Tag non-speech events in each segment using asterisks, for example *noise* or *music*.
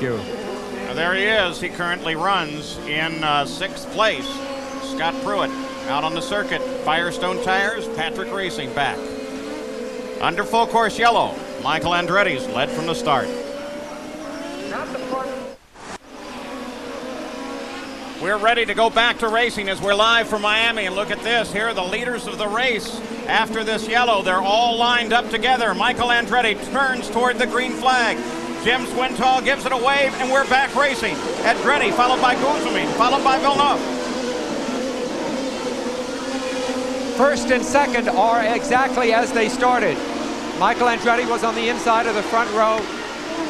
you. Now, there he is. He currently runs in uh, sixth place. Scott Pruett out on the circuit. Firestone Tires, Patrick Racing back. Under full course yellow, Michael Andretti's led from the start. We're ready to go back to racing as we're live from Miami. And look at this. Here are the leaders of the race. After this yellow, they're all lined up together. Michael Andretti turns toward the green flag. Jim Swintal gives it a wave, and we're back racing. Andretti followed by Gugelmin, followed by Villeneuve. First and second are exactly as they started. Michael Andretti was on the inside of the front row,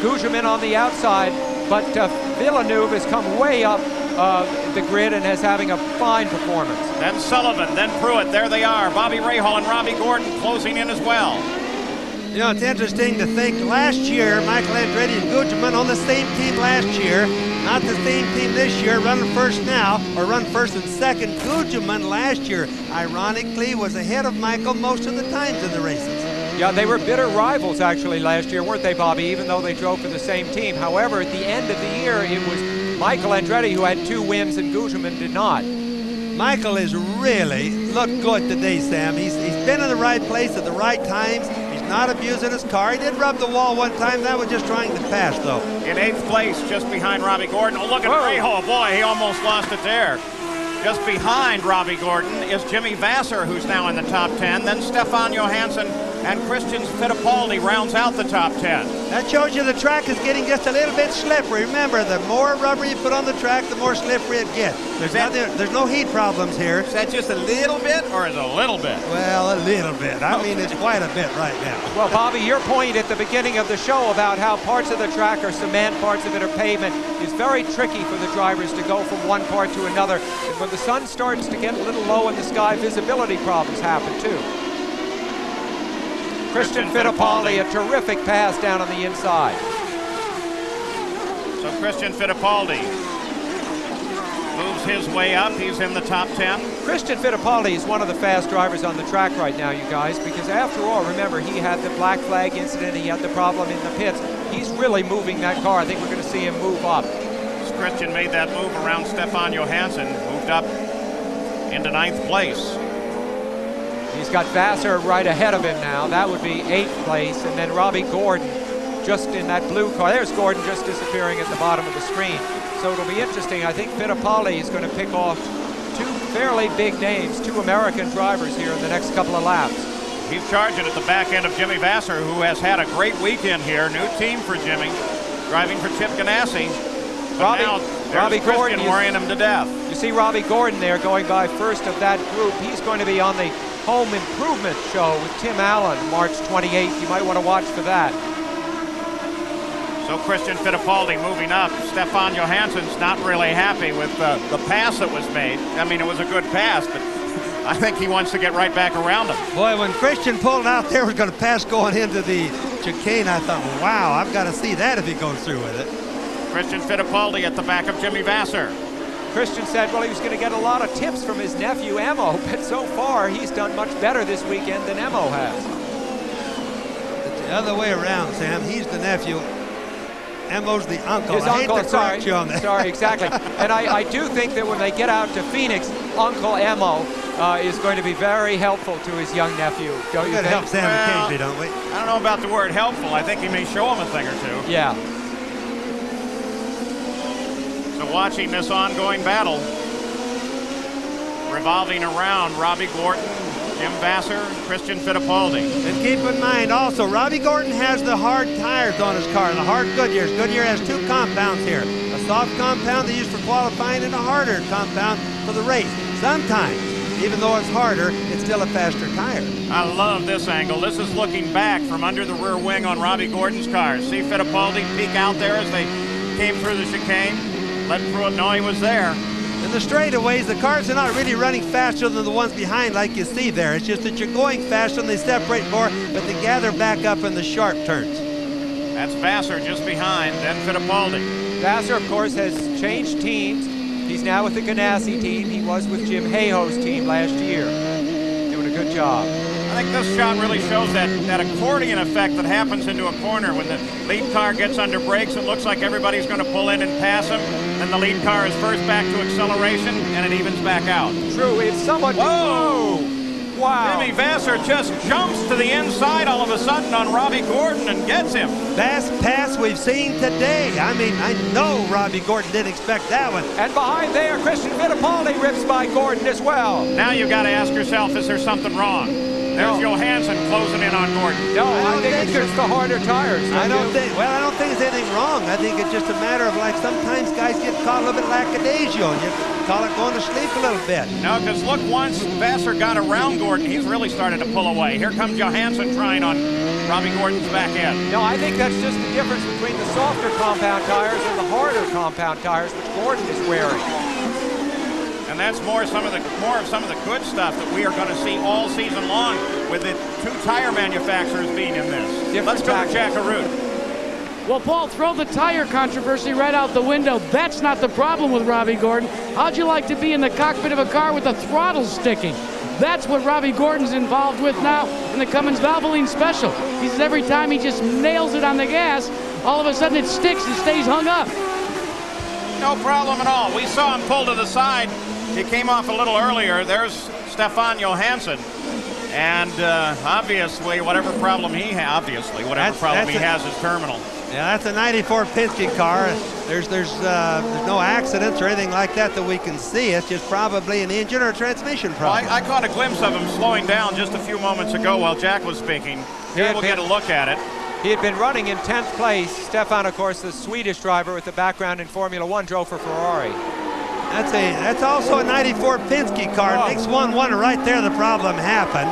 Gugelmin on the outside, but uh, Villeneuve has come way up uh, the grid and is having a fine performance. Then Sullivan, then Pruett, there they are. Bobby Rahal and Robby Gordon closing in as well. You know, it's interesting to think last year, Michael Andretti and Gugelmin on the same team last year, not the same team this year, running first now, or run first and second. Gugelmin last year, ironically, was ahead of Michael most of the times in the races. Yeah, they were bitter rivals actually last year, weren't they, Bobby, even though they drove for the same team. However, at the end of the year, it was Michael Andretti who had two wins and Gugelmin did not. Michael has really looked good today, Sam. He's, he's been in the right place at the right times not abusing his car. He did rub the wall one time. That was just trying to pass, though. In eighth place, just behind Robby Gordon. Oh, look at Rahal. Boy, he almost lost it there. Just behind Robby Gordon is Jimmy Vasser, who's now in the top 10. Then Stefan Johansson and Christian Fittipaldi rounds out the top 10. That shows you the track is getting just a little bit slippery. Remember, the more rubber you put on the track, the more slippery it gets. There's, that, nothing, there's no heat problems here. Is that just a little bit or is it a little bit? Well, a little bit. I mean, it's quite a bit right now. Well, Bobby, your point at the beginning of the show about how parts of the track are cement, parts of it are pavement, is very tricky for the drivers to go from one part to another. And when the sun starts to get a little low in the sky, visibility problems happen too. Christian, Fittipaldi, a terrific pass down on the inside. So Christian Fittipaldi moves his way up. He's in the top 10. Christian Fittipaldi is one of the fast drivers on the track right now, you guys, because after all, remember, he had the black flag incident. He had the problem in the pits. He's really moving that car. I think we're going to see him move up. Christian made that move around Stefan Johansson, moved up into ninth place. He's got Vasser right ahead of him now. That would be eighth place. And then Robby Gordon just in that blue car. There's Gordon just disappearing at the bottom of the screen. So it'll be interesting. I think Fittipaldi is going to pick off two fairly big names, two American drivers here in the next couple of laps. He's charging at the back end of Jimmy Vasser, who has had a great weekend here. New team for Jimmy, driving for Chip Ganassi. Robby, Robby Gordon worrying him to death. You see Robby Gordon there going by first of that group. He's going to be on the Home Improvement Show with Tim Allen, March 28th. You might want to watch for that. So Christian Fittipaldi moving up. Stefan Johansson's not really happy with uh, the pass that was made. I mean, it was a good pass, but I think he wants to get right back around him. Boy, when Christian pulled out there, was going to pass going into the chicane, I thought, wow, I've got to see that if he goes through with it. Christian Fittipaldi at the back of Jimmy Vasser. Christian said, well, he was going to get a lot of tips from his nephew, Emo, *laughs* but so far he's done much better this weekend than Emo has. It's the other way around, Sam. He's the nephew. Emo's the uncle. His I uncle, sorry. Sorry, exactly. *laughs* and I, I, do think that when they get out to Phoenix, Uncle Emo uh, is going to be very helpful to his young nephew. Don't we you think? help Sam well, occasionally, don't we? I don't know about the word helpful. I think he may show him a thing or two. Yeah watching this ongoing battle. Revolving around Robby Gordon, Jim Vasser, Christian Fittipaldi. And keep in mind also, Robby Gordon has the hard tires on his car, the hard Goodyears. Goodyear has two compounds here. A soft compound they use for qualifying and a harder compound for the race. Sometimes, even though it's harder, it's still a faster tire. I love this angle. This is looking back from under the rear wing on Robby Gordon's car. See Fittipaldi peek out there as they came through the chicane? Let Pruett know he was there. In the straightaways, the cars are not really running faster than the ones behind like you see there. It's just that you're going faster and they separate more, but they gather back up in the sharp turns. That's Vasser just behind, then Fittipaldi. Vasser, of course, has changed teams. He's now with the Ganassi team. He was with Jim Hayhoe's team last year. Doing a good job. I think this shot really shows that, that accordion effect that happens into a corner. When the lead car gets under brakes, it looks like everybody's going to pull in and pass him. And the lead car is first back to acceleration, and it evens back out. True, it's somewhat. Whoa! Wow. Jimmy Vasser just jumps to the inside all of a sudden on Robby Gordon and gets him. Best pass we've seen today. I mean, I know Robby Gordon didn't expect that one. And behind there, Christian Fittipaldi rips by Gordon as well. Now you've got to ask yourself, is there something wrong? There's Johansson closing in on Gordon. No, I I, think think it's just the harder tires. I don't you? think, well, I don't think there's anything wrong. I think it's just a matter of like sometimes guys get caught a little bit lackadaisical. You call it going to sleep a little bit. No, because look, once Vasser got around Gordon, he's really started to pull away. Here comes Johansson trying on Robby Gordon's back end. No, I think that's just the difference between the softer compound tires and the harder compound tires, which Gordon is wearing. And that's more some of the more of some of the good stuff that we are going to see all season long with the two tire manufacturers being in this. Different Let's go to package. Jack Arute. Well, Paul, throw the tire controversy right out the window. That's not the problem with Robby Gordon. How'd you like to be in the cockpit of a car with the throttle sticking? That's what Robby Gordon's involved with now in the Cummins Valvoline Special. He says every time he just nails it on the gas, all of a sudden it sticks and stays hung up. No problem at all. We saw him pull to the side. He came off a little earlier. There's Stefan Johansson. And uh, obviously, whatever problem he has, obviously, whatever That's- problem that's he a- has is terminal. Yeah, that's a 94 Penske car. There's there's uh, there's no accidents or anything like that that we can see. It's just probably an engine or a transmission Well, problem. I, I caught a glimpse of him slowing down just a few moments ago while Jack was speaking. Here we'll been- get a look at it. He had been running in 10th place. Stefan, of course, the Swedish driver with the background in Formula One, drove for Ferrari. That's a that's also a 94 Penske car. Oh. Makes one wonder right there the problem happened.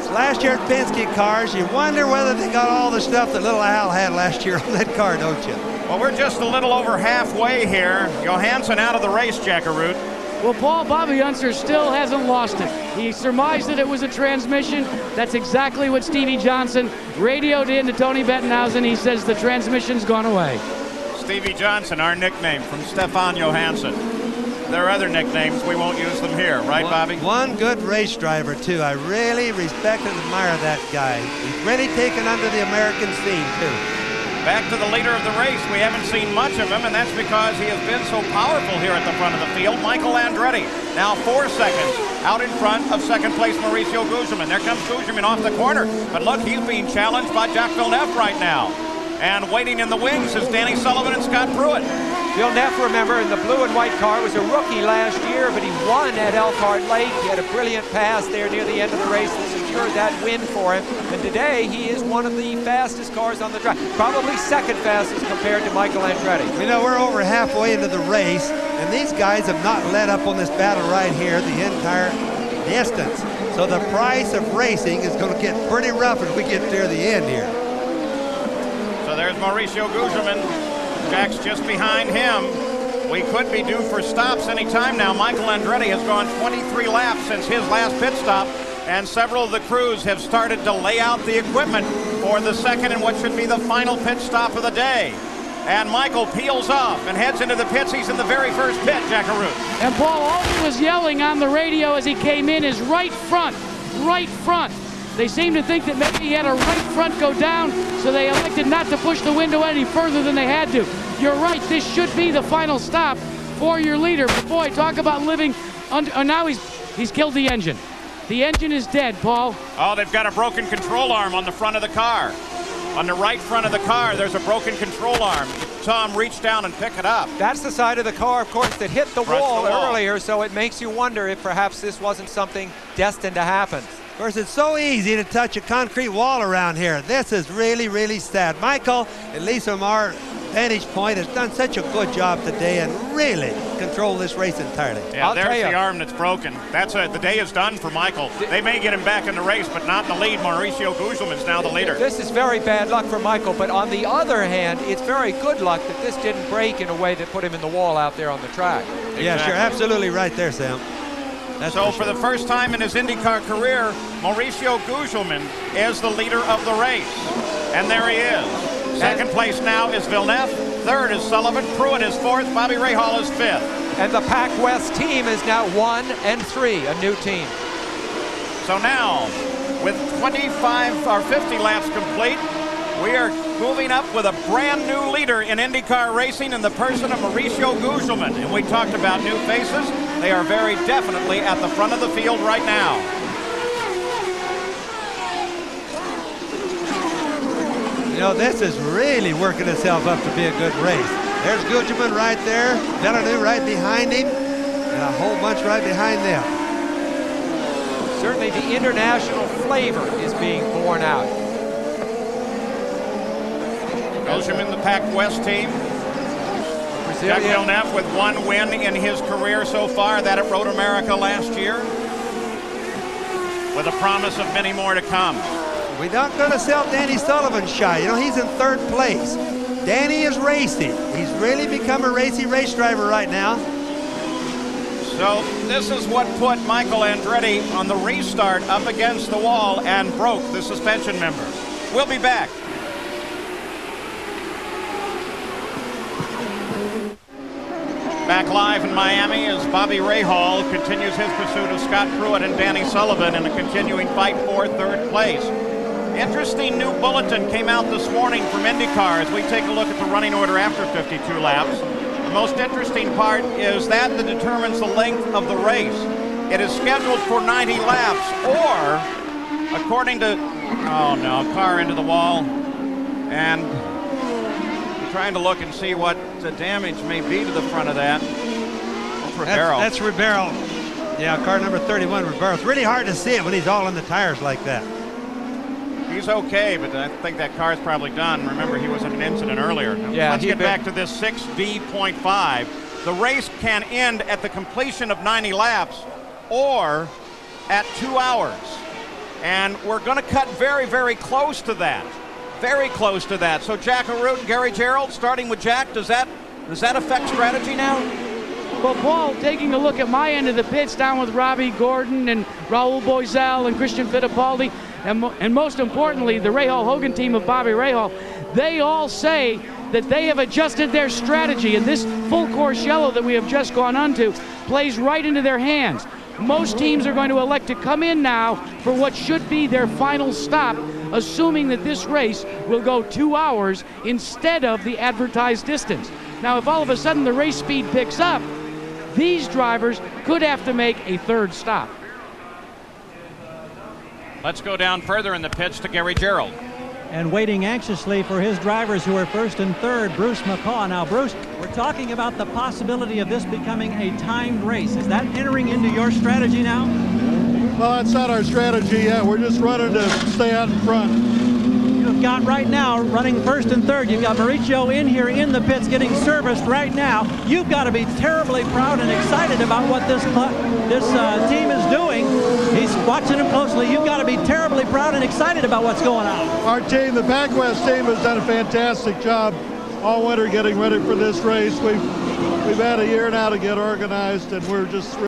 It's last year's Penske cars. You wonder whether they got all the stuff that little Al had last year on that car, don't you? Well, we're just a little over halfway here. Johansson out of the race, Jack Arute. Well, Paul Bobby Unser still hasn't lost it. He surmised that it was a transmission. That's exactly what Stevie Johnson radioed in to Tony Bettenhausen. He says the transmission's gone away. Stevie Johnson, our nickname from Stefan Johansson. There are other nicknames. We won't use them here, right, Bobby? One good race driver too. I really respect and admire that guy. He's really taken under the American scene too. Back to the leader of the race. We haven't seen much of him, and that's because he has been so powerful here at the front of the field. Michael Andretti, now four seconds out in front of second place Mauricio Gugelmin. There comes Gugelmin off the corner, but look, he's being challenged by Jacques Villeneuve right now. And waiting in the wings is Danny Sullivan and Scott Pruett. Villeneuve, remember, in the blue and white car, was a rookie last year, but he won at Elkhart Lake. He had a brilliant pass there near the end of the race that secured that win for him. And today, he is one of the fastest cars on the track. Probably second fastest compared to Michael Andretti. You know, we're over halfway into the race, and these guys have not let up on this battle right here the entire distance. So the price of racing is going to get pretty rough as we get near the end here. So there's Mauricio Gugelmin. Jack's just behind him. We could be due for stops any time now. Michael Andretti has gone 23 laps since his last pit stop, and several of the crews have started to lay out the equipment for the second and what should be the final pit stop of the day. And Michael peels off and heads into the pits. He's in the very first pit, Jack Arute. And Paul, all he was yelling on the radio as he came in is right front, right front. They seem to think that maybe he had a right front go down, so they elected not to push the window any further than they had to. You're right, this should be the final stop for your leader. But boy, talk about living under. Oh, now he's he's killed the engine. The engine is dead, Paul. Oh, they've got a broken control arm on the front of the car. On the right front of the car, there's a broken control arm. Saw him reach down and pick it up. That's the side of the car, of course, that hit the wall the wall. earlier, so it makes you wonder if perhaps this wasn't something destined to happen. Of course, it's so easy to touch a concrete wall around here. This is really, really sad. Michael, at least from our vantage point, has done such a good job today and really controlled this race entirely. Yeah, I'll there's the ya. arm that's broken. That's it. The day is done for Michael. They may get him back in the race, but not in the lead. Mauricio Gugelmin's now the leader. This is very bad luck for Michael, but on the other hand, it's very good luck that this didn't break in a way that put him in the wall out there on the track. Yeah, sure, Exactly. absolutely right there, Sam. That's So for the first time in his IndyCar career, Mauricio Gugelmin is the leader of the race. And there he is. Second place now is Villeneuve. Third is Sullivan. Pruett is fourth. Bobby Rahal is fifth. And the Pac West team is now one and three, a new team. So now with 25 or 50 laps complete. We are moving up with a brand new leader in IndyCar racing in the person of Mauricio Gugelmin. And we talked about new faces. They are very definitely at the front of the field right now. You know, this is really working itself up to be a good race. There's Gugelmin right there, Villeneuve right behind him, and a whole bunch right behind them. Certainly the international flavor is being borne out. Belgium in the Pac West team. Jack Brazilian, Villeneuve with one win in his career so far, that at Road America last year. With a promise of many more to come. We're not going to sell Danny Sullivan shy. You know, he's in third place. Danny is racing. He's really become a racy race driver right now. So this is what put Michael Andretti on the restart up against the wall and broke the suspension member. We'll be back. Back live in Miami as Bobby Rahal continues his pursuit of Scott Pruett and Danny Sullivan in a continuing fight for third place. Interesting new bulletin came out this morning from IndyCar as we take a look at the running order after 52 laps. The most interesting part is that that determines the length of the race. It is scheduled for 90 laps, or according to oh no, car into the wall, and trying to look and see what the damage may be to the front of that. That's Ribeiro. That's, that's Ribeiro. Yeah, car number 31, Ribeiro. It's really hard to see it when he's all in the tires like that. He's okay, but I think that car's probably done. Remember, he was in an incident earlier. Yeah, Let's get been- back to this 6D.5. The race can end at the completion of 90 laps or at two hours. And we're going to cut very, very close to that. Very close to that. So Jack Arute and Gary Gerould, starting with Jack, does that does that affect strategy now? Well, Paul, taking a look at my end of the pits down with Robby Gordon and Raul Boesel and Christian Fittipaldi, and, mo- and most importantly, the Rahal Hogan team of Bobby Rahal, they all say that they have adjusted their strategy, and this full course yellow that we have just gone onto plays right into their hands. Most teams are going to elect to come in now for what should be their final stop, assuming that this race will go two hours instead of the advertised distance. Now, if all of a sudden the race speed picks up, these drivers could have to make a third stop. Let's go down further in the pits to Gary Gerould. And waiting anxiously for his drivers who are first and third, Bruce McCaw. Now, Bruce, we're talking about the possibility of this becoming a timed race. Is that entering into your strategy now? Well, that's not our strategy yet. We're just running to stay out in front. You've got right now running first and third. You've got Mauricio in here in the pits getting serviced right now. You've got to be terribly proud and excited about what this this uh, team is doing. He's watching them closely. You've got to be terribly proud and excited about what's going on. Our team, the Pac West team, has done a fantastic job all winter getting ready for this race. We've we've had a year now to get organized, and we're just